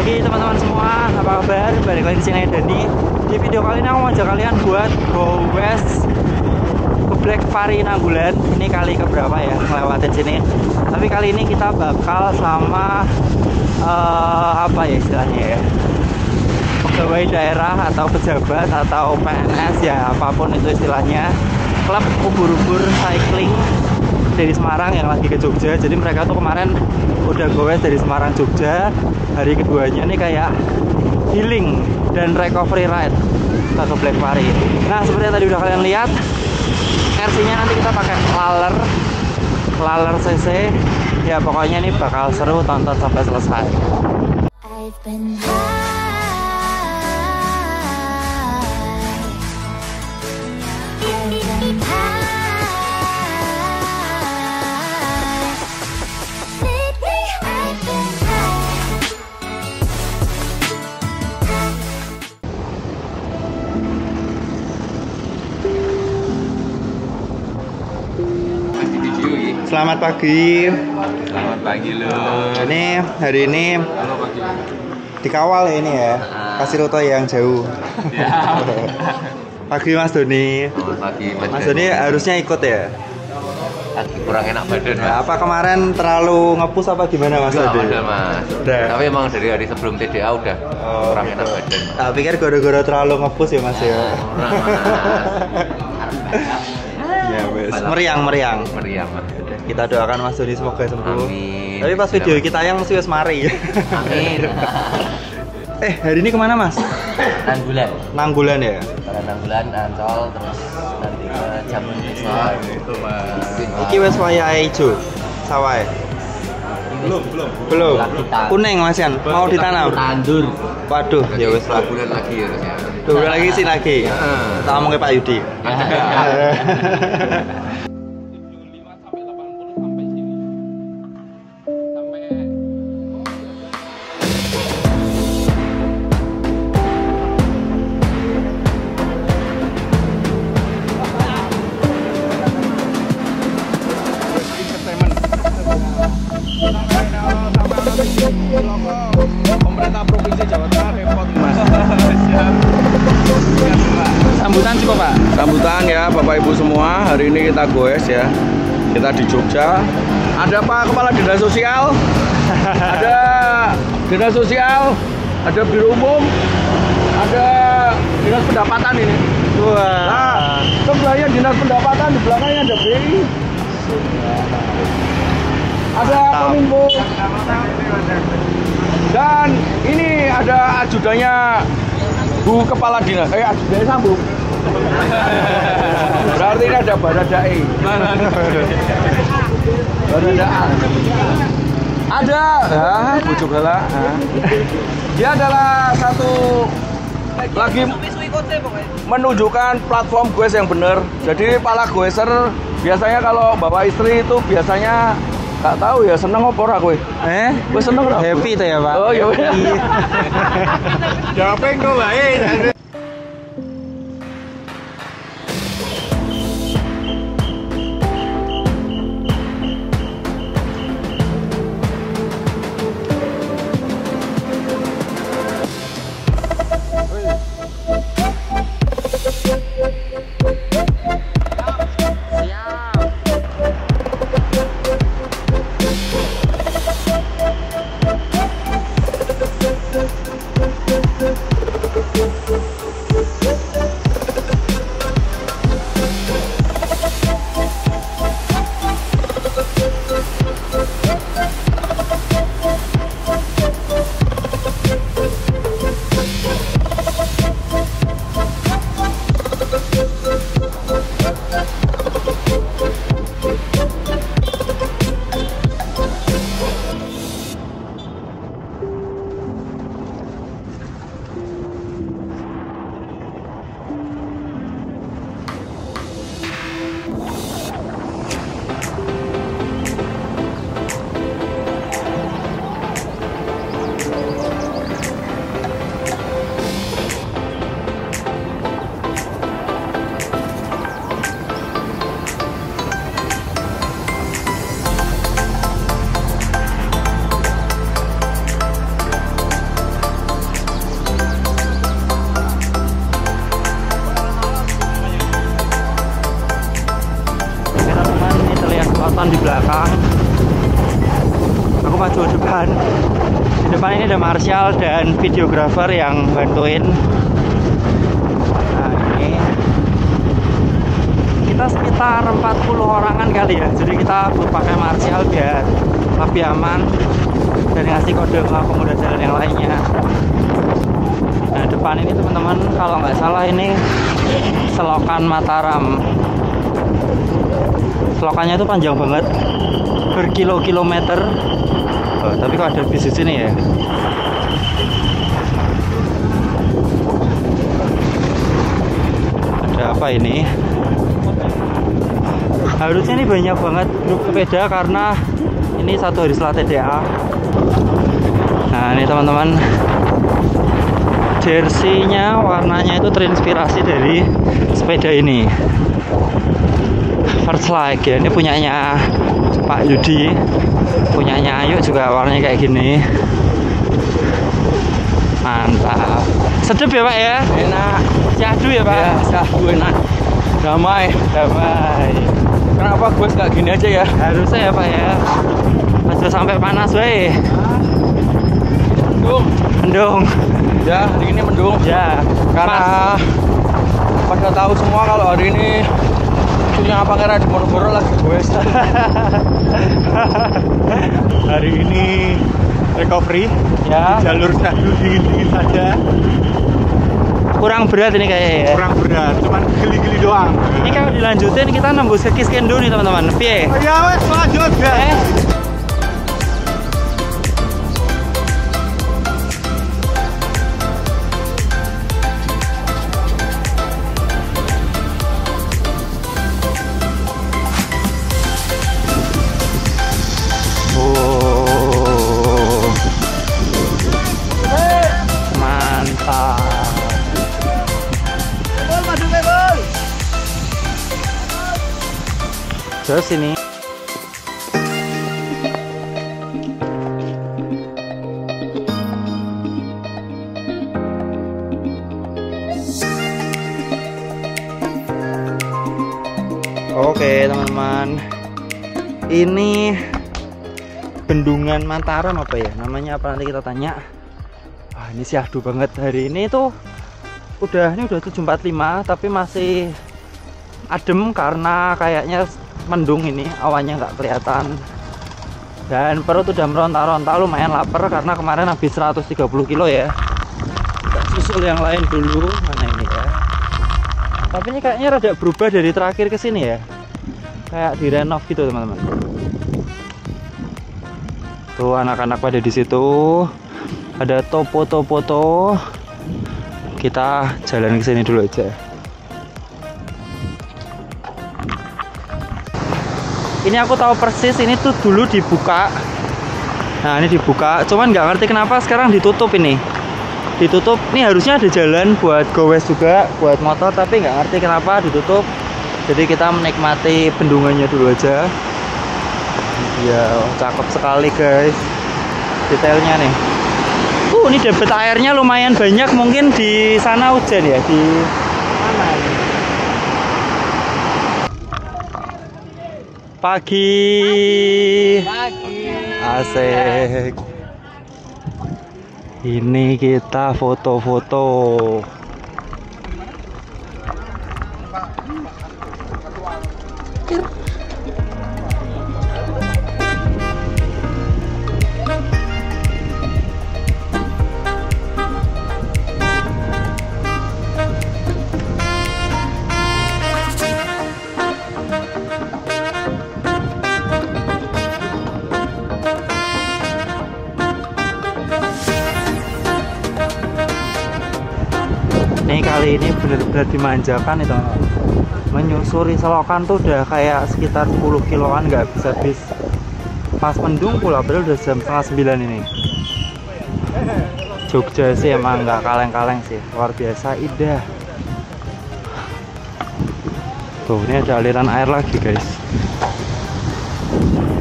pagi teman-teman semua, apa kabar? Balik lagi di sini Dani. Di video kali ini aku mau ajak kalian buat go west ke Black Fari Nanggulan. Ini kali keberapa ya ngelewatin sini. Tapi kali ini kita bakal sama eh, apa ya istilahnya ya? Pegawai daerah atau pejabat atau PNS ya apa pun itu istilahnya. Klub ubur-ubur cycling dari Semarang yang lagi ke Jogja. Jadi mereka tuh kemarin udah goes dari Semarang Jogja. Hari keduanya nih kayak healing dan recovery ride kita ke Black Fari. Nah seperti yang tadi udah kalian lihat, RC-nya nanti kita pakai laler, laler CC. Ya pokoknya ini bakal seru tonton sampai selesai. I've been Selamat pagi. Selamat pagi lo. Ini hari ini Halo pagi. dikawal ya ini ya. Kasih rute yang jauh. Ya. Pagi Mas Doni. Selamat pagi Mas. Mas Doni harusnya ikut ya. Kurang enak badan Nah, mas. apa kemarin terlalu ngepus apa gimana Mas Doni? udah mas. Udah. Tapi emang dari hari sebelum TDA udah Oh, kurang gitu. enak badan. Mas. Tak pikir gara-gara terlalu ngepus ya Mas ya. Kurang ya wes. Meriang meriang. Meriah mas. Kita doakan Mas Doni semoga sembuh. Amin. Tapi pas video kita yang mesti mari. Amin. eh hari ini ke mana Mas? Nanggulan. Nanggulan ya. Karena Nanggulan, Ancol, terus nanti ke Jamun Desa. Itu mas. Iki wes wayahe ijo. Sawah. Belum belum. Belum. Kuning Mas Yan. Mau ditanam. Tandur. Waduh, ya wes lah. Dua bulan lagi harusnya. Dua bulan lagi sih lagi. Heeh. Kita ngomong ke Pak Yudi. Sambutan ya bapak ibu semua. Hari ini kita goes ya. Kita di Jogja. Ada pak kepala dinas sosial? Ada dinas sosial ada biro umum ada dinas pendapatan ini. Nah Wah. sebelahnya dinas pendapatan di belakangnya ada BI ada kominfo. Dan ini ada ajudannya Bu Kepala Dinas, eh ajudannya sambung. Berarti ini ada Baradae. Baradae. Ada, ah, bujuk gala. ah. Dia adalah satu lagi menunjukkan platform goes yang benar. Jadi para goeser biasanya kalau bawa istri itu biasanya tak tahu ya seneng apa ora kowe? Eh? Kowe seneng ora? Happy tuh ya Pak. Oh, ya. Jawabnya kok baik. Depan. Di depan ini ada Marshall dan videografer yang bantuin. Nah ini. Kita sekitar 40 orangan kali ya. Jadi kita pakai Marshall biar lebih aman dan ngasih kode pengguna jalan yang lainnya. Nah depan ini teman-teman kalau nggak salah ini selokan Mataram. Selokannya itu panjang banget berkilo-kilometer oh, tapi kok ada bis di sini ya? Ada apa ini? Harusnya ini banyak banget grup sepeda karena ini satu hari setelah TDA nah ini teman-teman jersey-nya warnanya itu terinspirasi dari sepeda ini first like ya ini punyanya Pak Yudi punyanya Ayu juga warnanya kayak gini mantap sedep ya Pak ya Enak. syahdu ya Pak Ya, syahdu enak. Damai. damai Kenapa gue nggak gini aja ya? harusnya ya Pak ya Aja sampai panas weh Mendung. mendung Ya, hari ini mendung. ya Karena pada tahu semua kalau hari ini punya Pangeran Diponegoro lagi gue. hari ini recovery. Ya. Jalur syahdu dingin-dingin saja. Kurang berat ini kayaknya ya. Kurang berat cuman geli-geli doang. Ini kalau dilanjutin kita nembus ke Kiskendo nih teman-teman. Piye? Oh, ya wes lanjut ya. Eh Terus ini. Oke teman-teman. Ini Bendungan Mataram apa ya? Namanya apa? Nanti kita tanya. Wah ini syahdu banget. Hari ini tuh Udah ini udah 745 Tapi masih Adem karena kayaknya Mendung ini awannya nggak kelihatan. Dan perut udah meronta-ronta Lumayan lapar karena kemarin habis 130 kilo ya. Kita susul yang lain dulu Mana ini ya? Tapi ini kayaknya rada berubah dari terakhir ke sini ya. Kayak direnov gitu teman-teman. Tuh anak-anak pada di situ. Ada topo-topo kita jalan ke sini dulu aja ini aku tahu persis ini tuh dulu dibuka. Nah ini dibuka. Cuman nggak ngerti kenapa sekarang ditutup ini. Ditutup. Ini harusnya ada jalan buat gowes juga buat motor tapi nggak ngerti kenapa ditutup. Jadi kita menikmati bendungannya dulu aja. Ya cakep sekali guys. Detailnya nih. Uh ini debit airnya lumayan banyak. Mungkin di sana hujan ya? Di mana ini pagi. Pagi. asik. Ini kita foto-foto dimanjakan teman-teman menyusuri selokan tuh udah kayak sekitar 10 kiloan nggak bisa habis. Pas mendung pula padahal udah jam setengah sembilan ini. Jogja sih emang nggak kaleng-kaleng sih luar biasa indah. Tuh ini ada aliran air lagi guys.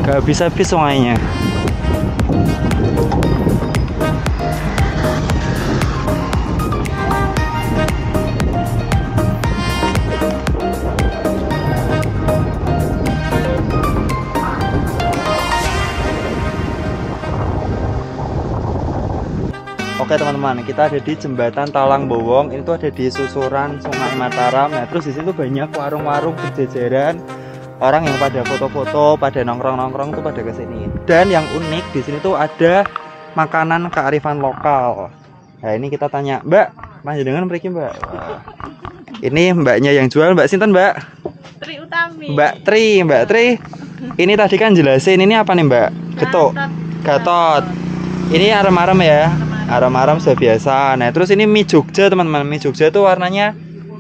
Nggak bisa habis sungainya teman-teman, kita ada di jembatan Talang Bowong. Ini tuh ada di susuran Sungai Mataram. Nah, terus di sini tuh banyak warung-warung berjejeran. Orang yang pada foto-foto, pada nongkrong-nongkrong tuh pada ke sini. Dan yang unik di sini tuh ada makanan kearifan lokal. Nah ini kita tanya, Mbak, masih dengan pergi Mbak? Wah. Ini mbaknya yang jual, Mbak Sinten Mbak? Tri Utami. Mbak Tri, Mbak Tri. Ini tadi kan jelasin ini apa nih Mbak? Getuk. Gatot. Ini arem-arem ya. Arem-arem sudah biasa. Nah, terus ini mie Jogja, teman-teman. Mie Jogja tuh warnanya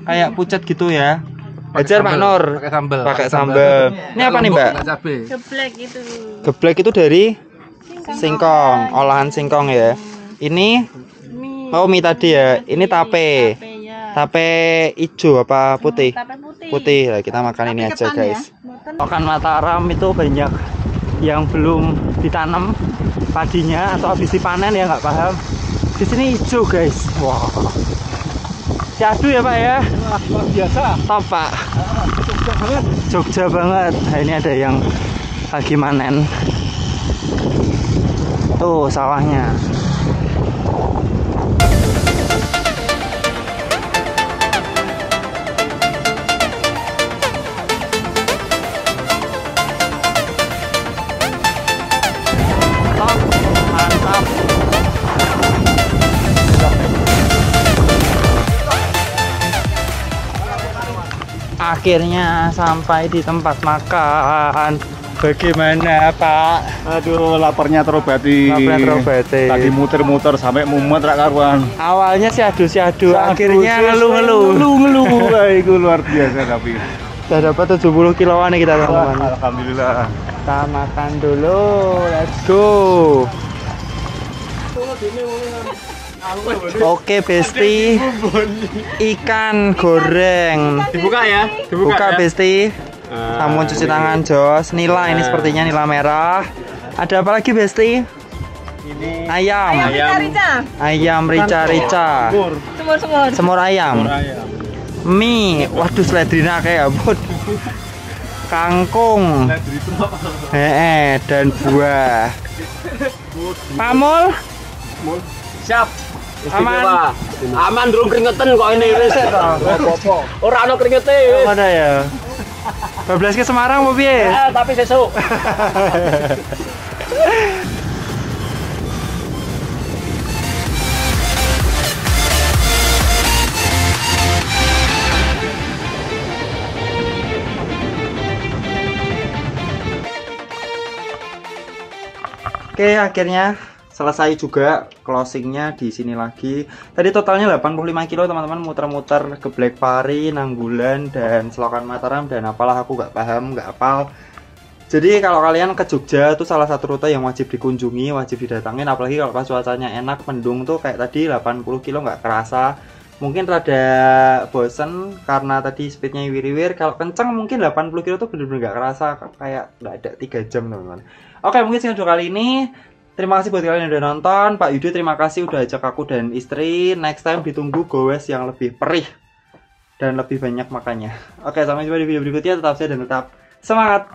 kayak pucat gitu ya. Ajar Pak Nur. Pakai sambal. Pakai sambal. Ini apa nih, Mbak? Geblek itu. Geblek itu dari singkong, olahan singkong ya. Ini Mie. oh mie tadi ya. Ini tape. Tape ya. Tape hijau apa putih? Tape putih. Putih. Nah, kita makan ini aja, guys. Boten. Lokan Mataram itu banyak yang belum ditanam padinya atau habis dipanen ya nggak paham. Di sini hijau guys. Wah. Syahdu ya Pak ya. Luar biasa. Top Pak. Jogja banget. Nah, ini ada yang lagi manen. Tuh sawahnya. Akhirnya sampai di tempat makan. Bagaimana Pak? Aduh, laparnya terobati. Laparnya terobati. Tadi muter-muter sampai mumet rak karuan. Awalnya si adu si adu, akhirnya ngeluh-ngeluh. Ngeluh-ngeluh. Itu luar biasa tapi. Sudah dapat 70 kiloan nih kita teman-teman. Alhamdulillah. Kita makan dulu, let's go. Oke Besti, ikan goreng. Dibuka ya. Buka Besti. Ah, Samun cuci tangan Jos. Nila ini sepertinya nila merah. Ada apa lagi Besti? Ini Ayam. Rica, Rica. Ayam rica-rica. Semur-semur. Semur ayam. ayam. Mie. Waduh seledrina kayak ampun. Kangkung. Heeh, dan buah. Pamul? Siap. Aman. Aman drum keringetan kok ini wis. Ora ono keringete. Mana ya? 12 ke Semarang mau piye? Eh, tapi sesuk. Oke, akhirnya selesai juga closingnya di sini lagi. Tadi totalnya 85 kilo teman-teman muter-muter ke Black Pari, Nanggulan dan Selokan Mataram dan apalah aku nggak paham, nggak apal. Jadi kalau kalian ke Jogja itu salah satu rute yang wajib dikunjungi, wajib didatangin apalagi kalau pas cuacanya enak, mendung tuh kayak tadi 80 kilo nggak kerasa. Mungkin rada bosen karena tadi speednya wiri-wir. Kalau kenceng mungkin 80 kilo tuh bener-bener nggak kerasa kayak nggak ada 3 jam teman-teman. Oke mungkin sekian kali ini. Terima kasih buat kalian yang udah nonton. Pak Yudi terima kasih udah ajak aku dan istri. Next time ditunggu gowes yang lebih perih dan lebih banyak makannya. Oke sampai jumpa di video berikutnya. Tetap sehat dan tetap semangat.